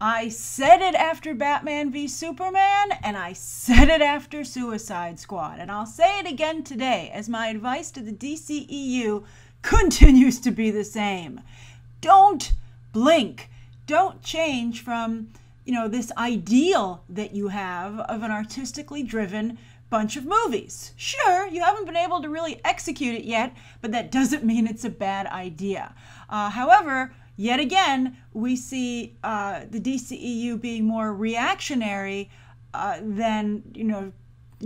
I said it after Batman v Superman, and I said it after Suicide Squad, and I'll say it again today as my advice to the DCEU continues to be the same. Don't blink. Don't change from, you know, this ideal that you have of an artistically driven bunch of movies. Sure, you haven't been able to really execute it yet, but that doesn't mean it's a bad idea. Uh, however, yet again, we see uh, the DCEU being more reactionary uh, than, you know,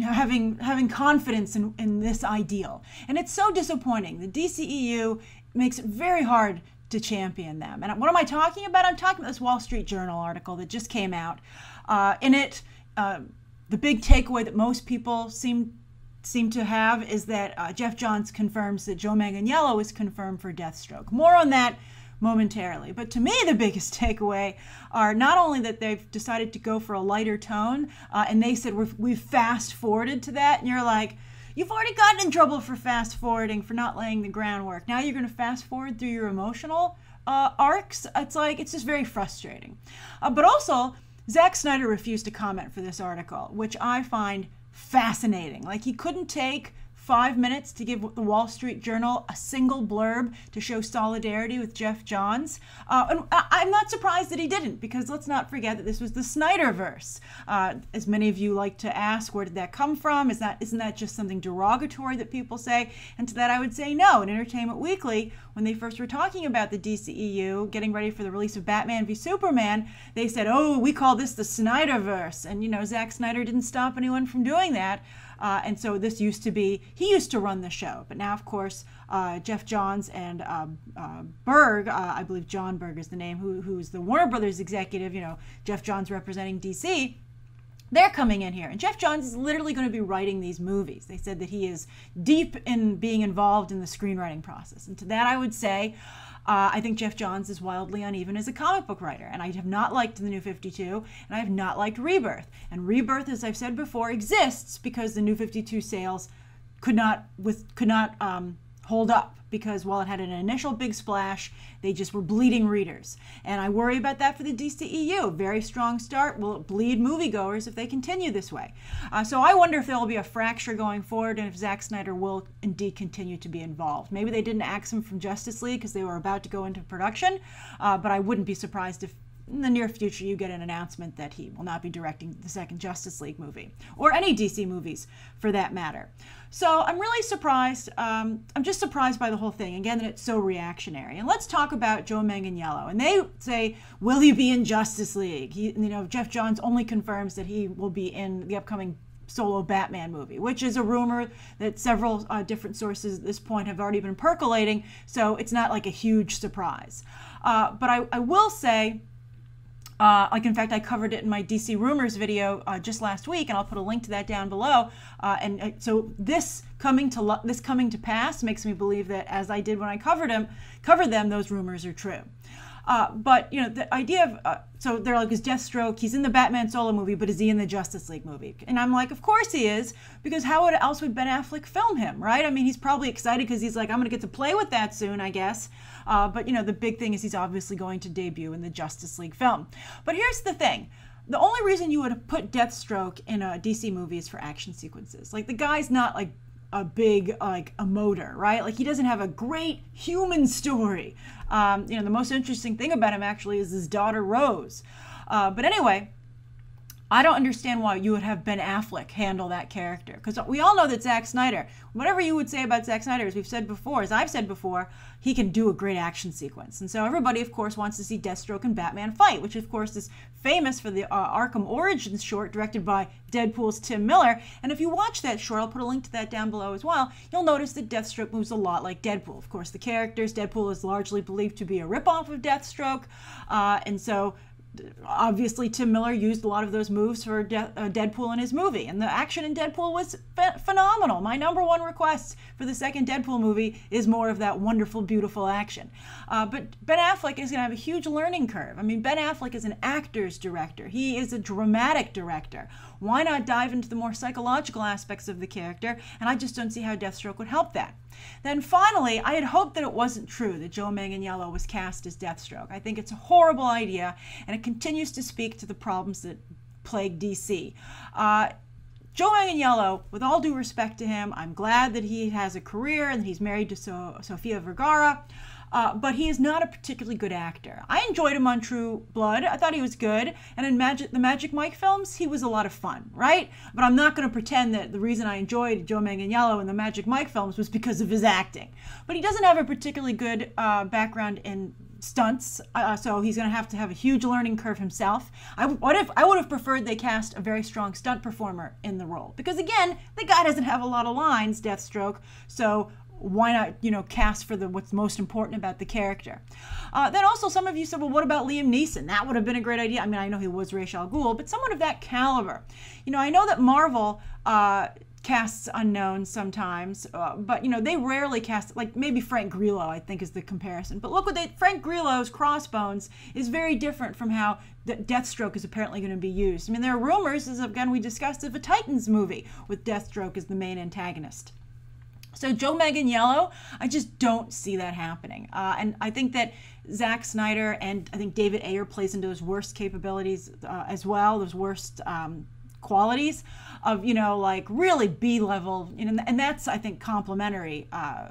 having having confidence in, in this ideal. And it's so disappointing. The DCEU makes it very hard to champion them. And what am I talking about? I'm talking about this Wall Street Journal article that just came out. Uh, in it, uh, the big takeaway that most people seem seem to have is that uh, Geoff Johns confirms that Joe Manganiello is confirmed for Deathstroke. More on that momentarily. But to me, the biggest takeaway are not only that they've decided to go for a lighter tone, uh, and they said we have fast forwarded to that, and you're like, you've already gotten in trouble for fast forwarding for not laying the groundwork. Now you're going to fast forward through your emotional uh, arcs. It's like it's just very frustrating. Uh, but also, Zack Snyder refused to comment for this article, which I find fascinating. Like he couldn't take five minutes to give the Wall Street Journal a single blurb to show solidarity with Geoff Johns. Uh, and I'm not surprised that he didn't, because let's not forget that this was the Snyderverse. Uh, as many of you like to ask, where did that come from? Is that isn't that just something derogatory that people say? And to that, I would say no. In Entertainment Weekly, when they first were talking about the DCEU getting ready for the release of Batman v Superman, they said, "Oh, we call this the Snyderverse," and you know, Zack Snyder didn't stop anyone from doing that. Uh, and so this used to be, he used to run the show. But now, of course, uh, Geoff Johns and uh, uh Berg, uh, I believe Jon Berg is the name, who, who's the Warner Brothers executive, you know, Geoff Johns representing DC, they're coming in here. And Geoff Johns is literally going to be writing these movies. They said that he is deep in being involved in the screenwriting process. And to that, I would say, uh, I think Geoff Johns is wildly uneven as a comic book writer, and I have not liked the New 52, and I have not liked Rebirth. And Rebirth, as I've said before, exists because the New 52 sales could not with could not um, hold up because while it had an initial big splash, they just were bleeding readers. And I worry about that for the DCEU. Very strong start. Will it bleed moviegoers if they continue this way? Uh, so I wonder if there will be a fracture going forward and if Zack Snyder will indeed continue to be involved. Maybe they didn't axe him from Justice League because they were about to go into production, uh, but I wouldn't be surprised if in the near future you get an announcement that he will not be directing the second Justice League movie, or any DC movies for that matter. So I'm really surprised. Um, I'm just surprised by the whole thing. Again, that it's so reactionary. And let's talk about Joe Manganiello. And they say, will he be in Justice League? He, you know, Geoff Johns only confirms that he will be in the upcoming solo Batman movie, which is a rumor that several uh, different sources at this point have already been percolating. So it's not like a huge surprise. Uh, but I, I will say uh, like, in fact, I covered it in my DC Rumors video uh, just last week, and I'll put a link to that down below. Uh, and uh, so this coming to lo- this coming to pass makes me believe that, as I did when I covered them, covered them, those rumors are true. Uh, but you know, the idea of uh, so they're like, is Deathstroke? He's in the Batman solo movie, but is he in the Justice League movie? And I'm like, of course he is, because how would, else would Ben Affleck film him, right? I mean, he's probably excited because he's like, I'm to get to play with that soon, I guess. Uh, but you know, the big thing is he's obviously going to debut in the Justice League film. But here's the thing. The only reason you would put Deathstroke in a DC movie is for action sequences. Like the guy's not like a big like a motor, right? Like he doesn't have a great human story. Um, you know, the most interesting thing about him actually is his daughter Rose. Uh, but anyway, I don't understand why you would have Ben Affleck handle that character because we all know that Zack Snyder, whatever you would say about Zack Snyder, as we've said before, as I've said before, he can do a great action sequence. And so everybody, of course, wants to see Deathstroke and Batman fight, which of course is famous for the uh, Arkham Origins short directed by Deadpool's Tim Miller. And if you watch that short, I'll put a link to that down below as well, you'll notice that Deathstroke moves a lot like Deadpool. Of course, the characters, Deadpool is largely believed to be a ripoff of Deathstroke. Uh, and so obviously Tim Miller used a lot of those moves for De- uh, Deadpool in his movie, and the action in Deadpool was ph- phenomenal. My number one request for the second Deadpool movie is more of that wonderful, beautiful action. Uh, but Ben Affleck is going to have a huge learning curve. I mean, Ben Affleck is an actor's director. He is a dramatic director. Why not dive into the more psychological aspects of the character? And I just don't see how Deathstroke would help that. Then finally, I had hoped that it wasn't true that Joe Manganiello was cast as Deathstroke. I think it's a horrible idea, and it continues to speak to the problems that plague DC. Uh, Joe Manganiello, with all due respect to him, I'm glad that he has a career and that he's married to so- Sofia Vergara. Uh, but he is not a particularly good actor. I enjoyed him on True Blood. I thought he was good. And in Magic, the Magic Mike films, he was a lot of fun, right? But I'm not going to pretend that the reason I enjoyed Joe Manganiello in the Magic Mike films was because of his acting. But he doesn't have a particularly good uh, background in stunts, uh, so he's going to have to have a huge learning curve himself. I what if I would have preferred they cast a very strong stunt performer in the role because again, the guy doesn't have a lot of lines, Deathstroke. So why not you know cast for the what's most important about the character uh, then also some of you said well what about liam neeson that would have been a great idea i mean i know he was Ra's al but someone of that caliber you know i know that marvel uh, casts unknown sometimes, uh, but you know they rarely cast like maybe Frank Grillo I think is the comparison. But look what they Frank Grillo's Crossbones is very different from how the Deathstroke is apparently going to be used. I mean there are rumors, as again we discussed, of a Titans movie with Deathstroke as the main antagonist. So Joe Manganiello, I just don't see that happening, uh, and I think that Zack Snyder and I think David Ayer plays into his worst capabilities uh, as well, those worst. Um, qualities of you know like really b level you know, and that's i think complementary uh,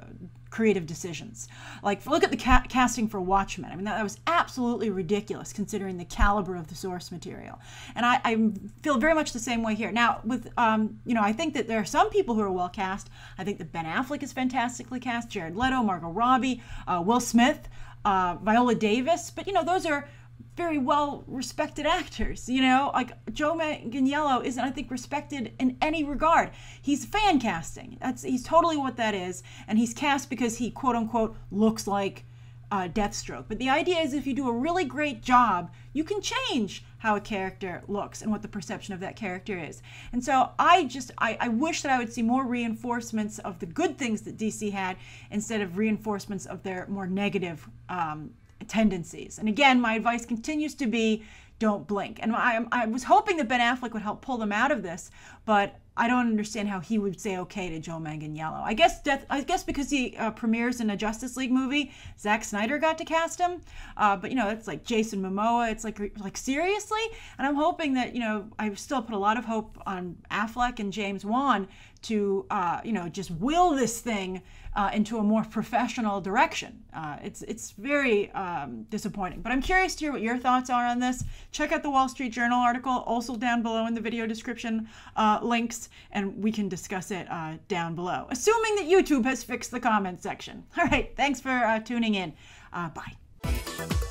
creative decisions. Like look at the ca- casting for watchmen. I mean that, that, was absolutely ridiculous considering the caliber of the source material. And i, I feel very much the same way here. Now with um, you know i think that there are some people who are well cast. I think that ben affleck is fantastically cast jared leto margot robbie uh, will smith uh, viola davis. But you know those are very well respected actors. You know, like Joe Manganiello isn't, I think, respected in any regard. He's fan casting. That's he's totally what that is, and he's cast because he quote unquote looks like uh, Deathstroke. But the idea is, if you do a really great job, you can change how a character looks and what the perception of that character is. And so I just I, I wish that I would see more reinforcements of the good things that DC had instead of reinforcements of their more negative um, tendencies. And again, my advice continues to be don't blink. And I, I was hoping that Ben Affleck would help pull them out of this, but I don't understand how he would say okay to Joe Manganiello. I guess death, I guess because he uh, premieres in a Justice League movie, Zack Snyder got to cast him. Uh, but you know, it's like Jason Momoa. It's like like seriously. And I'm hoping that you know I still put a lot of hope on Affleck and James Wan to uh, you know just will this thing uh, into a more professional direction. Uh, it's it's very um, disappointing. But I'm curious to hear what your thoughts are on this. Check out the Wall Street Journal article, also down below in the video description uh, links, and we can discuss it uh, down below, assuming that YouTube has fixed the comment section. All right, thanks for uh, tuning in. bye.